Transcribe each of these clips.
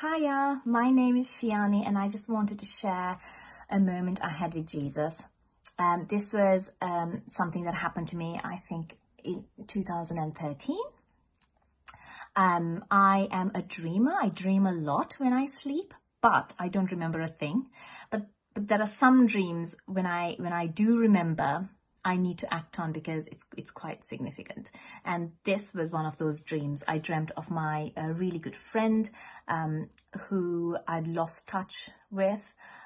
Hiya, my name is Shiyani and I just wanted to share a moment I had with Jesus. Um, this was um, something that happened to me, I think, in 2013. Um, I am a dreamer. I dream a lot when I sleep, but I don't remember a thing. But, but there are some dreams when I when I do remember I need to act on because it's it's quite significant. And this was one of those dreams. I dreamt of my uh, really good friend um, who I'd lost touch with.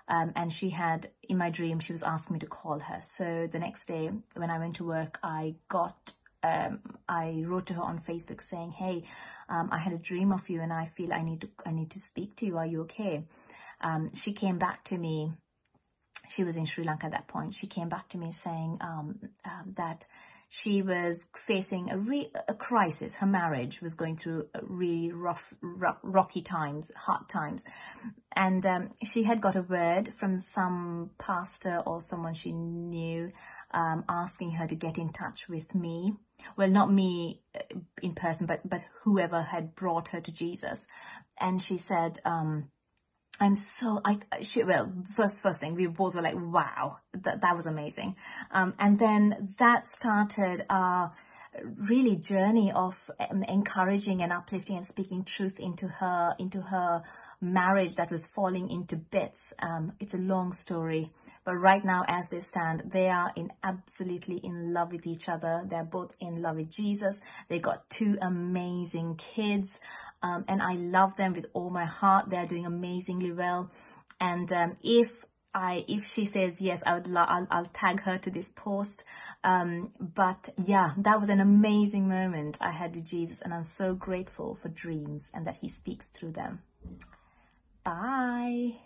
Um, and she had, in my dream, she was asking me to call her. So the next day when I went to work, I got, um, I wrote to her on Facebook saying, hey, um, I had a dream of you and I feel I need to, I need to speak to you. Are you okay? Um, she came back to me she was in Sri Lanka at that point. She came back to me saying um, um, that she was facing a, re- a crisis. Her marriage was going through really rough, rough rocky times, hard times. And um, she had got a word from some pastor or someone she knew um, asking her to get in touch with me. Well, not me uh, in person, but, but whoever had brought her to Jesus. And she said, um, I'm so, I, she, well, first, first thing, we both were like, wow, that, that was amazing. Um, and then that started our really journey of um, encouraging and uplifting and speaking truth into her, into her marriage that was falling into bits. Um, it's a long story. But right now, as they stand, they are in absolutely in love with each other. They're both in love with Jesus. They got two amazing kids. Um, and I love them with all my heart. They're doing amazingly well. And um, if I, if she says yes, I would, I'll, I'll tag her to this post. Um, but yeah, that was an amazing moment I had with Jesus, and I'm so grateful for dreams and that He speaks through them. Bye.